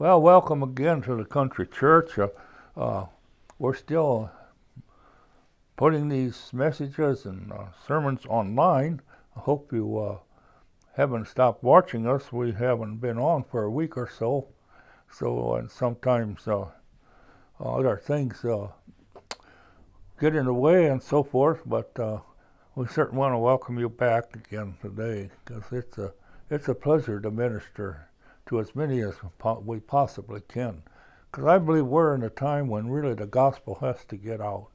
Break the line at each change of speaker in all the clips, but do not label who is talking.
Well, welcome again to the country church. Uh, uh, we're still putting these messages and uh, sermons online. I hope you uh, haven't stopped watching us. We haven't been on for a week or so, so and sometimes uh, other things uh, get in the way and so forth. But we certainly want to welcome you back again today because it's a it's a pleasure to minister to as many as we possibly can. Because I believe we're in a time when really the gospel has to get out.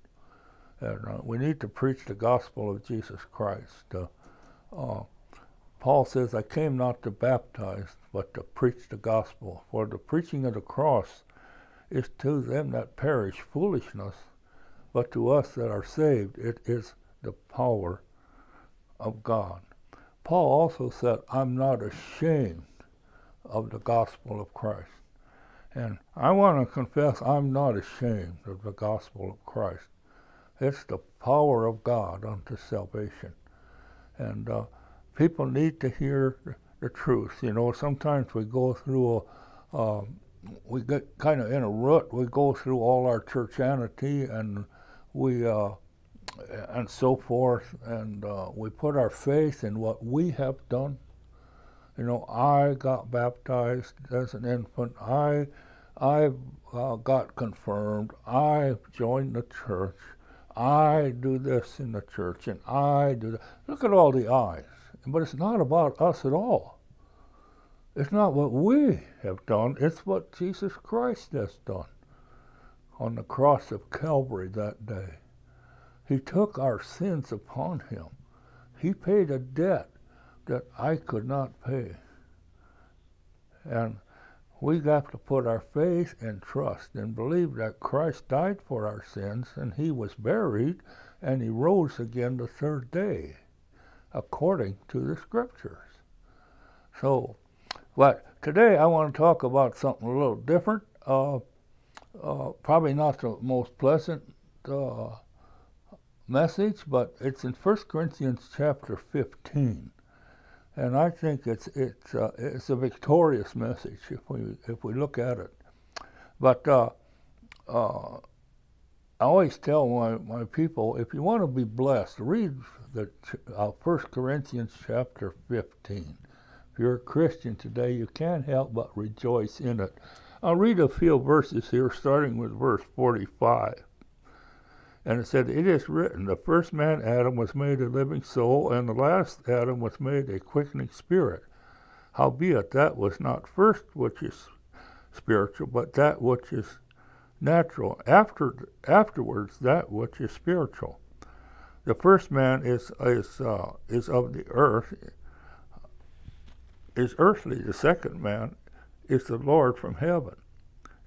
And uh, we need to preach the gospel of Jesus Christ. Uh, uh, Paul says, I came not to baptize, but to preach the gospel. For the preaching of the cross is to them that perish foolishness, but to us that are saved, it is the power of God. Paul also said, I'm not ashamed of the gospel of Christ. And I want to confess I'm not ashamed of the gospel of Christ. It's the power of God unto salvation. And uh, people need to hear the truth. You know, sometimes we go through a, uh, we get kind of in a rut. We go through all our churchianity and we, uh, and so forth, and uh, we put our faith in what we have done you know, I got baptized as an infant. I, I uh, got confirmed. I joined the church. I do this in the church, and I do that. Look at all the I's. But it's not about us at all. It's not what we have done. It's what Jesus Christ has done on the cross of Calvary that day. He took our sins upon him. He paid a debt that I could not pay. And we got to put our faith and trust and believe that Christ died for our sins and he was buried and he rose again the third day, according to the scriptures. So, but today I want to talk about something a little different. Uh, uh, probably not the most pleasant uh, message, but it's in 1 Corinthians chapter 15 and I think it's it's uh, it's a victorious message if we if we look at it. But uh, uh, I always tell my, my people if you want to be blessed, read the uh, First Corinthians chapter 15. If you're a Christian today, you can't help but rejoice in it. I'll read a few verses here, starting with verse 45. And it said, It is written, the first man, Adam, was made a living soul, and the last Adam was made a quickening spirit. Howbeit, that was not first which is spiritual, but that which is natural. After, afterwards, that which is spiritual. The first man is, is, uh, is of the earth, is earthly. The second man is the Lord from heaven.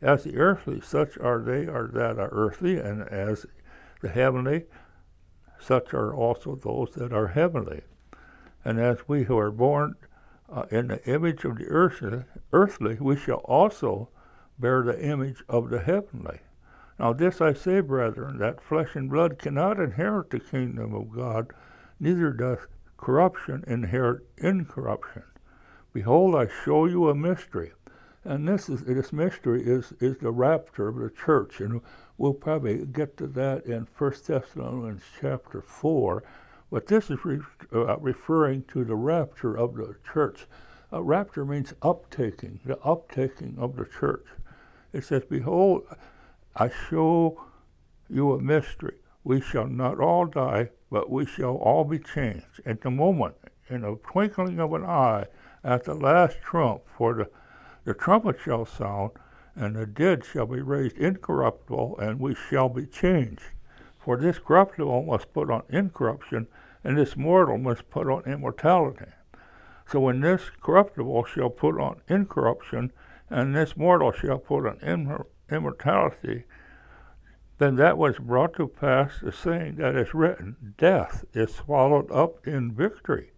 As the earthly, such are they are that are earthly, and as the heavenly, such are also those that are heavenly. And as we who are born uh, in the image of the earthly, earthly, we shall also bear the image of the heavenly. Now, this I say, brethren, that flesh and blood cannot inherit the kingdom of God, neither doth corruption inherit incorruption. Behold, I show you a mystery. And this is this mystery is, is the rapture of the church. And We'll probably get to that in 1 Thessalonians chapter 4. But this is re- uh, referring to the rapture of the church. Uh, rapture means uptaking, the uptaking of the church. It says, Behold, I show you a mystery. We shall not all die, but we shall all be changed. At the moment, in the twinkling of an eye, at the last trump, for the, the trumpet shall sound, and the dead shall be raised incorruptible, and we shall be changed. For this corruptible must put on incorruption, and this mortal must put on immortality. So when this corruptible shall put on incorruption, and this mortal shall put on immor- immortality, then that was brought to pass the saying that is written, Death is swallowed up in victory.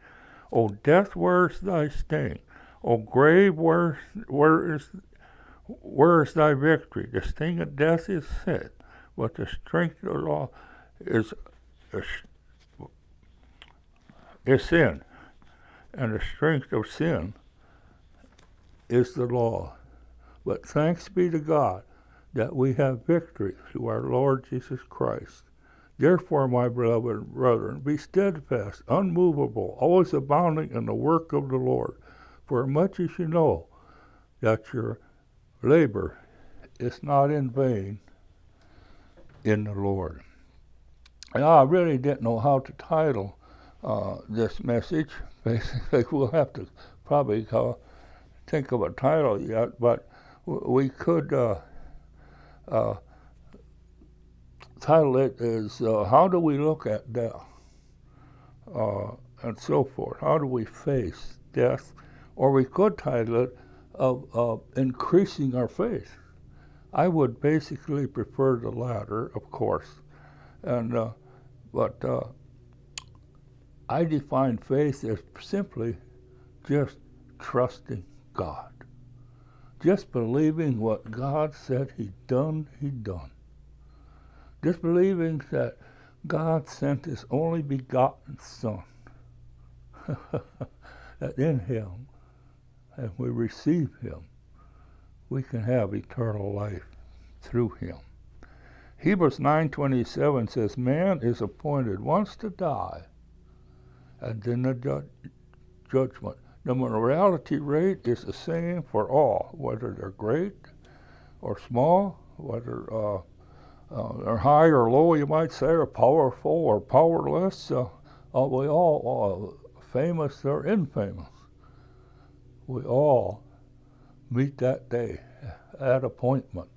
O death, where is thy sting? O grave, where, where is where is thy victory? The sting of death is sin, but the strength of the law is, is sin. And the strength of sin is the law. But thanks be to God that we have victory through our Lord Jesus Christ. Therefore, my beloved brethren, be steadfast, unmovable, always abounding in the work of the Lord, for much as you know that your labor is not in vain in the Lord. And I really didn't know how to title uh, this message. Basically, we'll have to probably call, think of a title yet, but we could uh, uh, title it as uh, How Do We Look at Death? Uh, and so forth. How do we face death? Or we could title it of, of Increasing Our Faith. I would basically prefer the latter, of course. And, uh, but uh, I define faith as simply just trusting God. Just believing what God said He'd done, He'd done. Just believing that God sent His only begotten Son, that in Him, and we receive Him, we can have eternal life through Him. Hebrews 9:27 says, "Man is appointed once to die, and then the ju- judgment. The mortality rate is the same for all, whether they're great or small, whether uh, uh, they're high or low, you might say, or powerful or powerless. Uh, uh we all, uh, famous or infamous, we all meet that day, at appointment.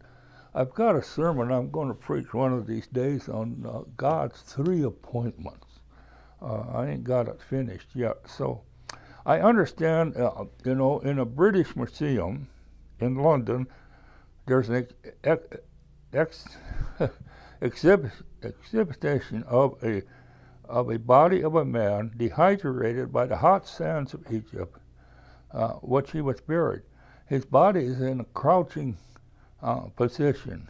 I've got a sermon I'm going to preach one of these days on uh, God's three appointments. Uh, I ain't got it finished yet. So I understand, uh, you know, in a British museum in London, there's an ex, ex, exhibit, exhibition of a of a body of a man dehydrated by the hot sands of Egypt, uh, which he was buried. His body is in a crouching uh, position,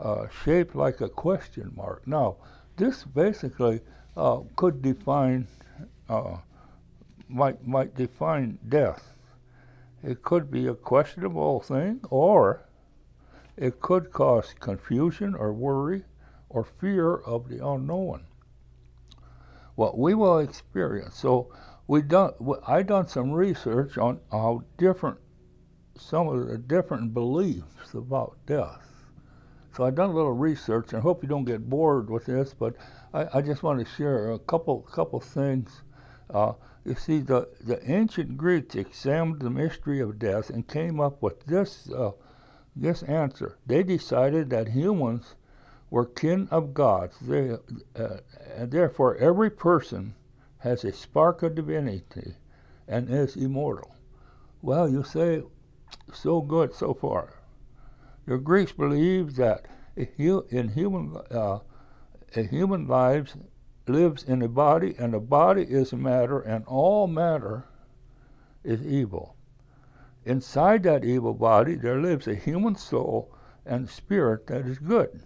uh, shaped like a question mark. Now, this basically uh, could define, uh, might might define death. It could be a questionable thing, or it could cause confusion or worry or fear of the unknown. What we will experience. So we done. I done some research on how different some of the different beliefs about death. So I've done a little research, and I hope you don't get bored with this, but I, I just want to share a couple couple things. Uh, you see, the, the ancient Greeks examined the mystery of death and came up with this uh, this answer. They decided that humans were kin of gods, they, uh, and therefore every person has a spark of divinity and is immortal. Well, you say, so good so far. The Greeks believed that in human, uh, a human lives lives in a body, and the body is matter, and all matter is evil. Inside that evil body, there lives a human soul and spirit that is good.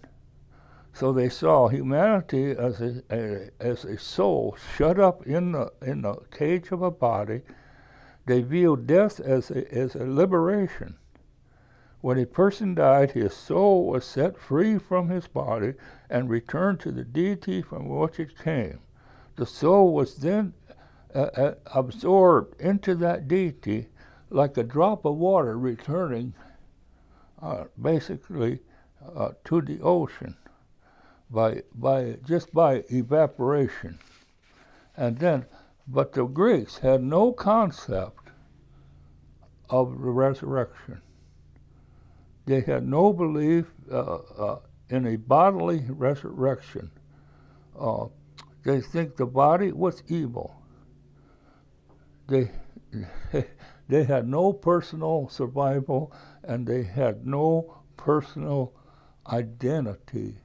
So they saw humanity as a, a, as a soul shut up in the, in the cage of a body they viewed death as a, as a liberation. When a person died, his soul was set free from his body and returned to the deity from which it came. The soul was then uh, uh, absorbed into that deity like a drop of water returning uh, basically uh, to the ocean by, by, just by evaporation. And then but the Greeks had no concept of the resurrection. They had no belief uh, uh, in a bodily resurrection. Uh, they think the body was evil. They, they had no personal survival and they had no personal identity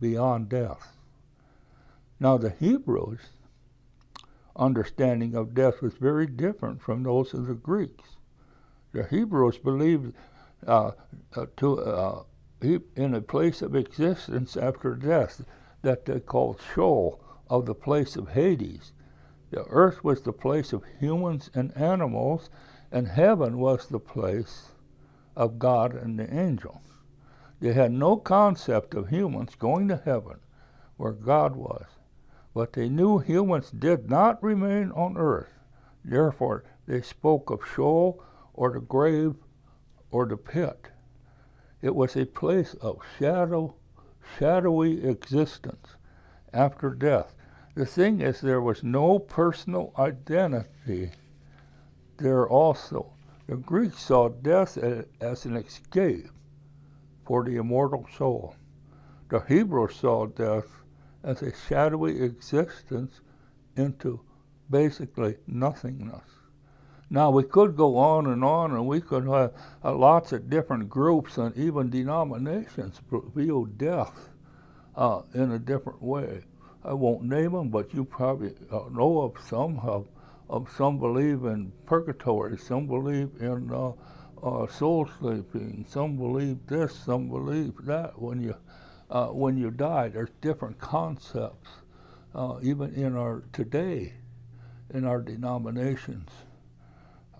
beyond death. Now, the Hebrews understanding of death was very different from those of the Greeks. The Hebrews believed uh, uh, to uh, in a place of existence after death that they called Sheol, of the place of Hades. The earth was the place of humans and animals, and heaven was the place of God and the angels. They had no concept of humans going to heaven where God was, but they knew humans did not remain on earth. Therefore, they spoke of Sheol or the grave or the pit. It was a place of shadow, shadowy existence after death. The thing is, there was no personal identity there also. The Greeks saw death as an escape for the immortal soul. The Hebrews saw death as a shadowy existence into basically nothingness. Now, we could go on and on, and we could have uh, lots of different groups and even denominations view death uh, in a different way. I won't name them, but you probably uh, know of some. Of, of some believe in purgatory, some believe in uh, soul sleeping, some believe this, some believe that. When you uh, when you die, there's different concepts, uh, even in our today, in our denominations,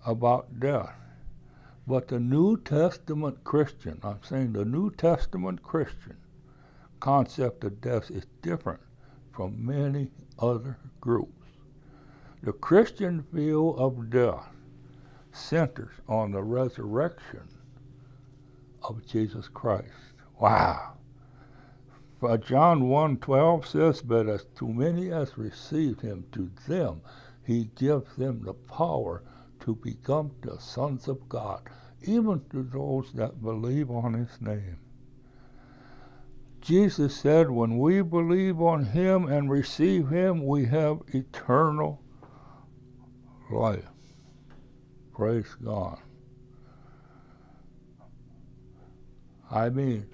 about death. But the New Testament Christian, I'm saying the New Testament Christian concept of death is different from many other groups. The Christian view of death centers on the resurrection of Jesus Christ. Wow. For John 1 12 says, But as to many as received him, to them he gives them the power to become the sons of God, even to those that believe on his name. Jesus said, when we believe on him and receive him, we have eternal life. Praise God. I mean,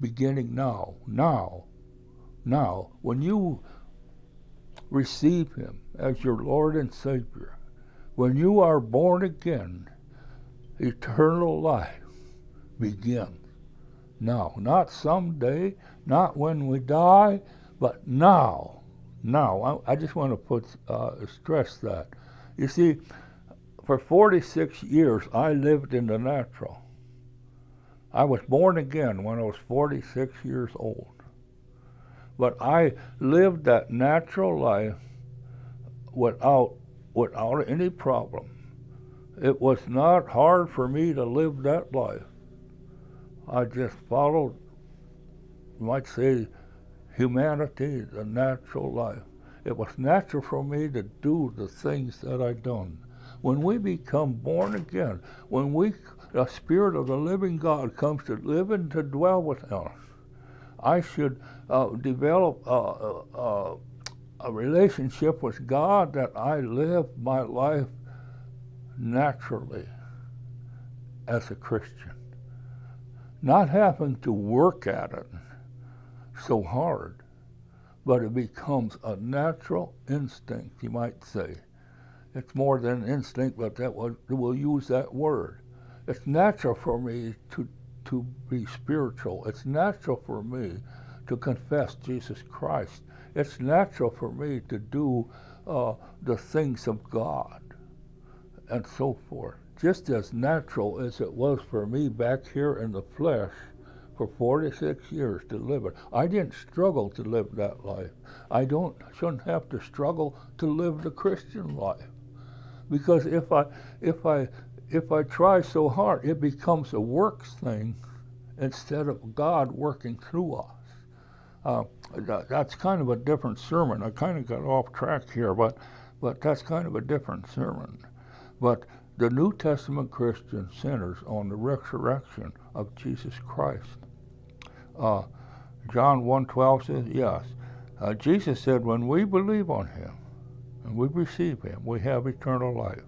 beginning now, now, now, when you receive him as your Lord and Savior, when you are born again, eternal life begins now. Not someday, not when we die, but now. Now. I, I just want to put uh, stress that. You see, for 46 years, I lived in the natural. I was born again when I was 46 years old. But I lived that natural life without, without any problem. It was not hard for me to live that life. I just followed, you might say, humanity, the natural life. It was natural for me to do the things that I done. When we become born again, when we, the Spirit of the living God comes to live and to dwell with us, I should uh, develop uh, uh, uh a relationship with God that I live my life naturally as a Christian not having to work at it so hard, but it becomes a natural instinct, you might say. It's more than instinct, but that will, we'll use that word. It's natural for me to, to be spiritual. It's natural for me to confess Jesus Christ. It's natural for me to do uh, the things of God and so forth just as natural as it was for me back here in the flesh for 46 years to live it. I didn't struggle to live that life. I don't shouldn't have to struggle to live the Christian life. Because if I if I if I try so hard, it becomes a works thing instead of God working through us. Uh, that, that's kind of a different sermon. I kind of got off track here, but but that's kind of a different sermon. But the New Testament Christian centers on the resurrection of Jesus Christ. Uh, John 1.12 says, yes, uh, Jesus said, when we believe on him and we receive him, we have eternal life,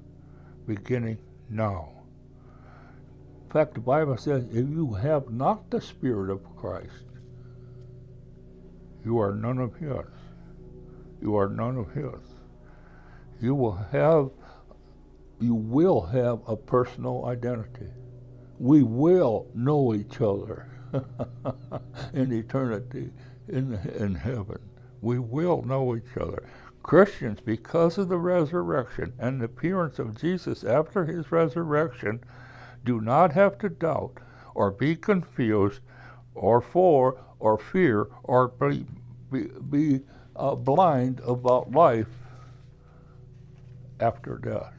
beginning now. In fact, the Bible says, if you have not the Spirit of Christ, you are none of his. You are none of his. You will have you will have a personal identity. We will know each other in eternity, in, in heaven. We will know each other. Christians, because of the resurrection and the appearance of Jesus after his resurrection, do not have to doubt or be confused or for or fear or be, be, be uh, blind about life after death.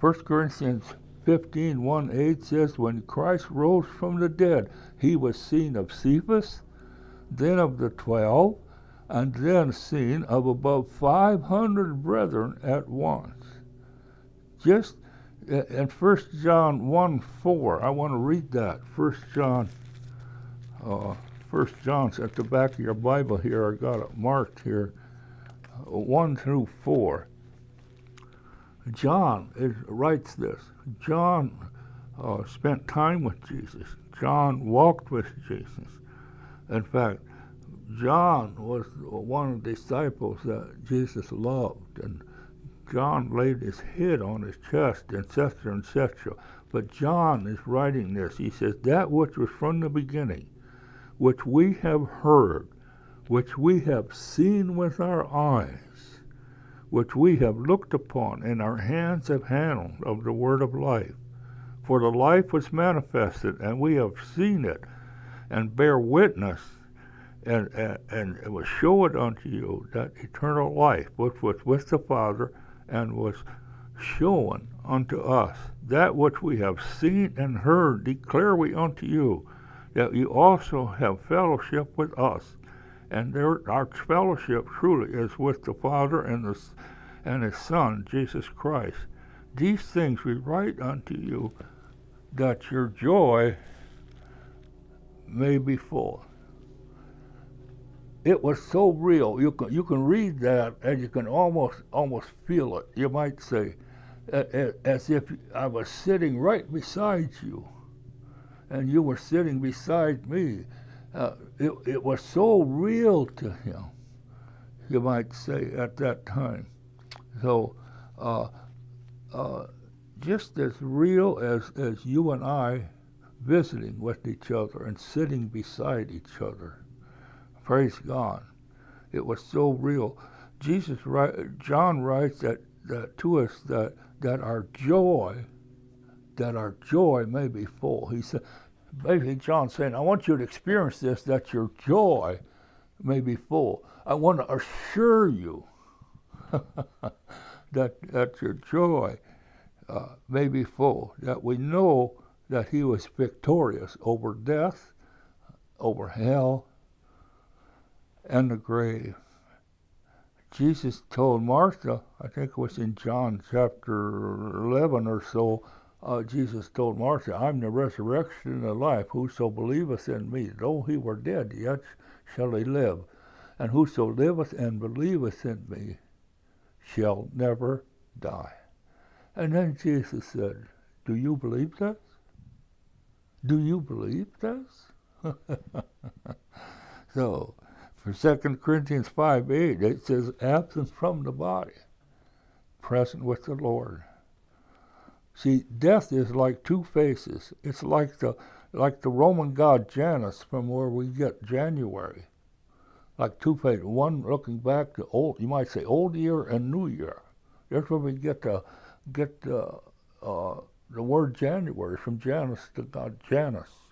1 Corinthians 15 1 8 says, When Christ rose from the dead, he was seen of Cephas, then of the twelve, and then seen of above 500 brethren at once. Just in 1 John 1 4, I want to read that. 1 John, uh, 1 John's at the back of your Bible here. I got it marked here. Uh, 1 through 4. John is, writes this. John uh, spent time with Jesus. John walked with Jesus. In fact, John was one of the disciples that Jesus loved, and John laid his head on his chest, etc., etc. But John is writing this. He says, That which was from the beginning, which we have heard, which we have seen with our eyes, which we have looked upon, and our hands have handled of the word of life. For the life was manifested, and we have seen it, and bear witness and, and, and it was showed unto you that eternal life which was with the Father and was shown unto us. That which we have seen and heard declare we unto you, that you also have fellowship with us. And there, our fellowship truly is with the Father and, the, and His Son, Jesus Christ. These things we write unto you, that your joy may be full it was so real. You can you can read that and you can almost almost feel it. You might say, as if I was sitting right beside you, and you were sitting beside me. Uh, it, it was so real to him, you might say, at that time. So, uh, uh, just as real as, as you and I visiting with each other and sitting beside each other Praise God. It was so real. Jesus, John writes that, that to us that, that our joy, that our joy may be full. He said, basically, John saying, I want you to experience this, that your joy may be full. I want to assure you that, that your joy uh, may be full, that we know that he was victorious over death, over hell, and the grave. Jesus told Martha, I think it was in John chapter 11 or so, uh, Jesus told Martha, I'm the resurrection and the life. Whoso believeth in me, though he were dead, yet shall he live. And whoso liveth and believeth in me shall never die. And then Jesus said, Do you believe this? Do you believe this? so, for 2 Corinthians 5 8, it says, absent from the body, present with the Lord. See, death is like two faces. It's like the like the Roman god Janus from where we get January. Like two faces, one looking back to old, you might say old year and new year. That's where we get the get the uh, the word January from Janus, the god Janus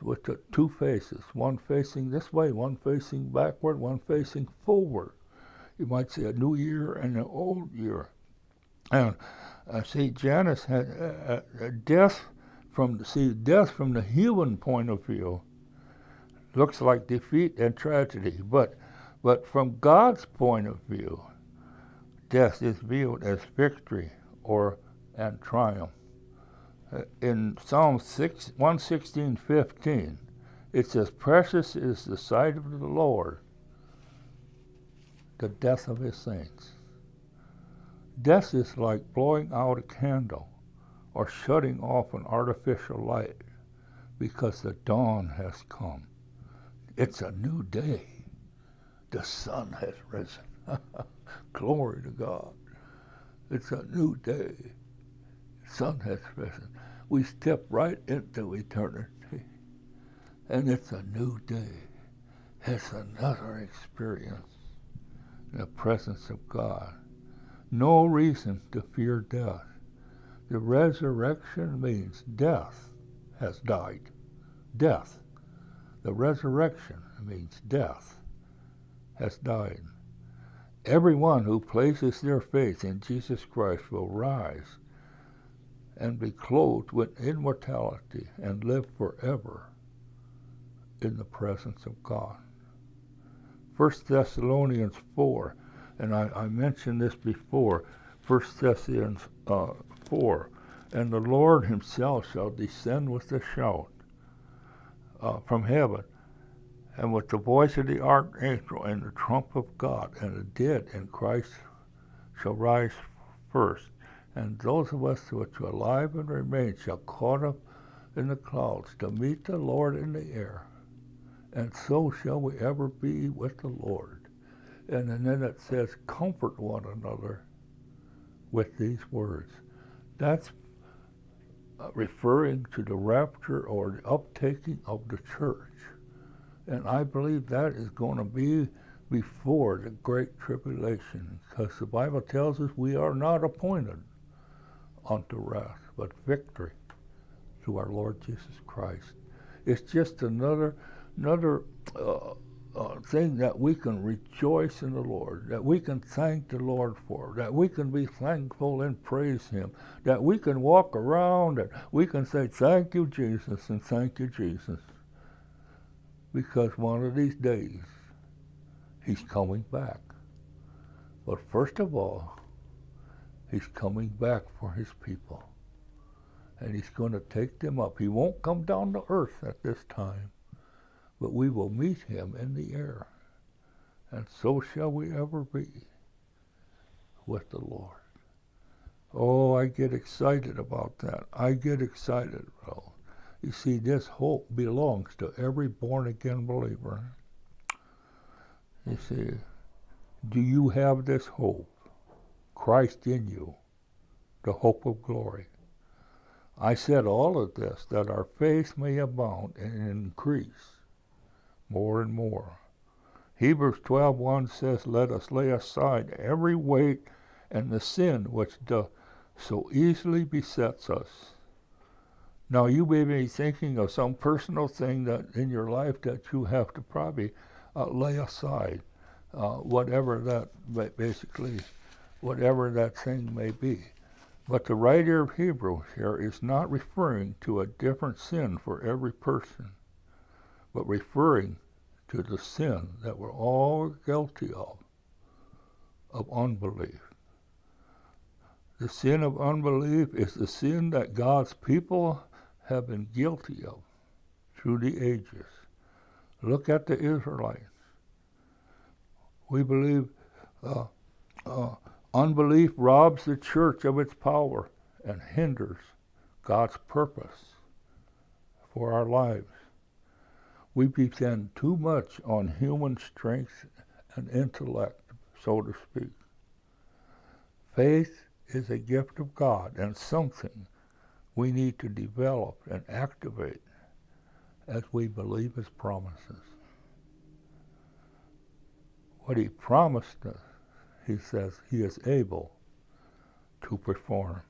with the two faces, one facing this way, one facing backward, one facing forward. You might say a new year and an old year. And uh, see, Janus had uh, uh, death from see death from the human point of view looks like defeat and tragedy, but but from God's point of view, death is viewed as victory or and triumph. In Psalm 6, 116, 15, it says, Precious is the sight of the Lord, the death of his saints. Death is like blowing out a candle or shutting off an artificial light because the dawn has come. It's a new day. The sun has risen. Glory to God. It's a new day. Sun has risen we step right into eternity. And it's a new day. It's another experience in the presence of God. No reason to fear death. The resurrection means death has died. Death. The resurrection means death has died. Everyone who places their faith in Jesus Christ will rise and be clothed with immortality and live forever in the presence of God. 1 Thessalonians 4, and I, I mentioned this before, 1 Thessalonians uh, 4, and the Lord himself shall descend with a shout uh, from heaven, and with the voice of the archangel and the trump of God, and the dead in Christ shall rise first. And those of us which are alive and remain shall caught up in the clouds to meet the Lord in the air. And so shall we ever be with the Lord. And, and then it says, comfort one another with these words. That's uh, referring to the rapture or the uptaking of the church. And I believe that is going to be before the Great Tribulation, because the Bible tells us we are not appointed unto wrath, but victory through our Lord Jesus Christ. It's just another another uh, uh, thing that we can rejoice in the Lord, that we can thank the Lord for, that we can be thankful and praise Him, that we can walk around and we can say, Thank you, Jesus, and thank you, Jesus. Because one of these days, He's coming back. But first of all, He's coming back for His people. And He's going to take them up. He won't come down to earth at this time but we will meet him in the air. And so shall we ever be with the Lord. Oh, I get excited about that. I get excited, bro. You see, this hope belongs to every born again believer. You see, do you have this hope? Christ in you, the hope of glory. I said all of this that our faith may abound and increase more and more. Hebrews 12:1 says, "Let us lay aside every weight and the sin which doth so easily besets us." Now you may be thinking of some personal thing that in your life that you have to probably uh, lay aside, uh, whatever that basically, whatever that thing may be. But the writer of Hebrews here is not referring to a different sin for every person but referring to the sin that we're all guilty of, of unbelief. The sin of unbelief is the sin that God's people have been guilty of through the ages. Look at the Israelites. We believe uh, uh, unbelief robs the church of its power and hinders God's purpose for our lives we depend too much on human strength and intellect, so to speak. Faith is a gift of God and something we need to develop and activate as we believe His promises. What He promised us, He says He is able to perform.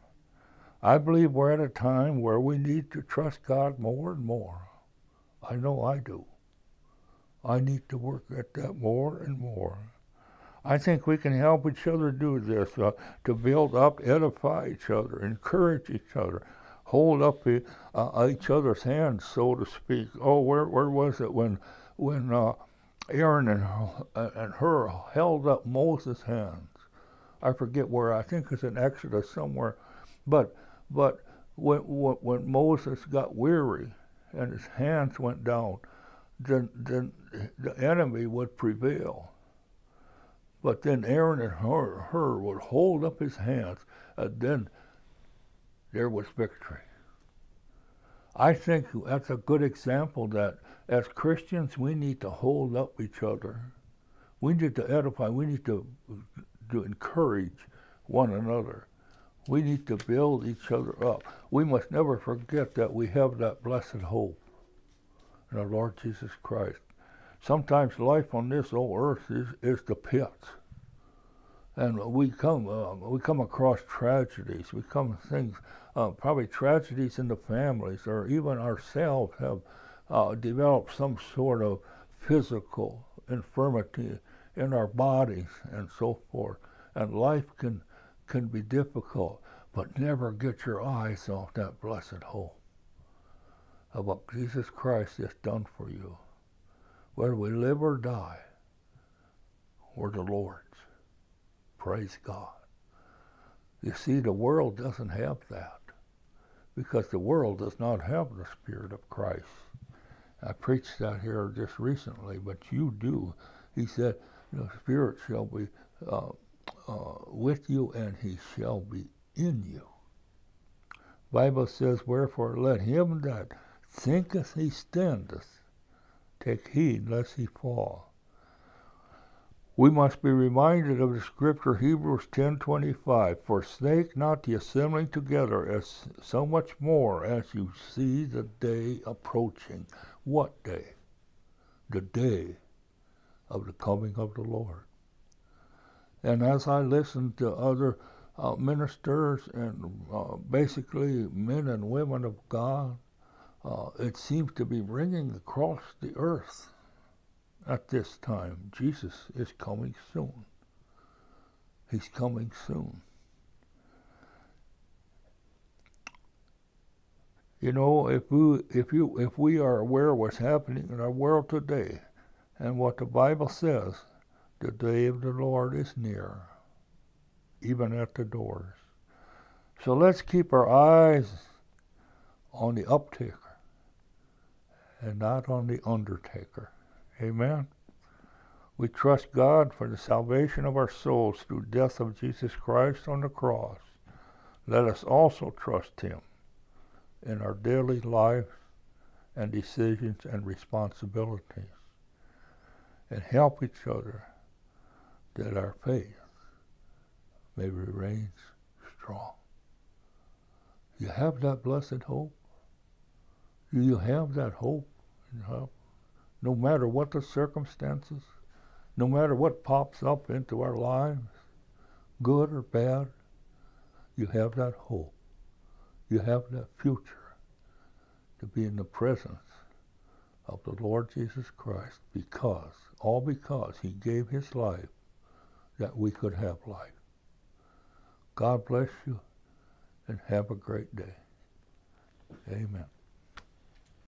I believe we're at a time where we need to trust God more and more. I know I do. I need to work at that more and more. I think we can help each other do this uh, to build up, edify each other, encourage each other, hold up uh, each other's hands, so to speak. Oh, where where was it when when uh, Aaron and uh, and Hur held up Moses' hands? I forget where. I think it's in Exodus somewhere, but but when when, Moses got weary and his hands went down, then, then the enemy would prevail. But then Aaron and Hur, Hur would hold up his hands, and then there was victory. I think that's a good example that as Christians we need to hold up each other. We need to edify. We need to to encourage one another. We need to build each other up. We must never forget that we have that blessed hope in our Lord Jesus Christ. Sometimes life on this old earth is, is the pit. And we come uh, we come across tragedies. We come things uh, probably tragedies in the families, or even ourselves have uh, developed some sort of physical infirmity in our bodies and so forth. And life can can be difficult, but never get your eyes off that blessed hope of what Jesus Christ has done for you. Whether we live or die, we're the Lord's. Praise God. You see, the world doesn't have that because the world does not have the Spirit of Christ. I preached that here just recently, but you do. He said, The Spirit shall be uh, uh, with you and he shall be in you. Bible says, Wherefore let him that thinketh he standeth take heed lest he fall. We must be reminded of the scripture Hebrews 10:25, "Forsake not the assembling together, as so much more as you see the day approaching." What day? The day of the coming of the Lord. And as I listened to other uh, ministers and uh, basically men and women of God, uh, it seems to be ringing across the earth at this time. Jesus is coming soon. He's coming soon. You know, if we if you if we are aware of what's happening in our world today and what the Bible says, the day of the Lord is near, even at the doors. So let's keep our eyes on the uptaker and not on the undertaker. Amen. We trust God for the salvation of our souls through death of Jesus Christ on the cross. Let us also trust him in our daily life and decisions and responsibilities and help each other that our faith may remain strong. You have that blessed hope? Do you have that hope? No matter what the circumstances, no matter what pops up into our lives, good or bad, you have that hope. You have that future to be in the presence of the Lord Jesus Christ because, all because he gave his life that we could have life. God bless you and have a great day. Amen.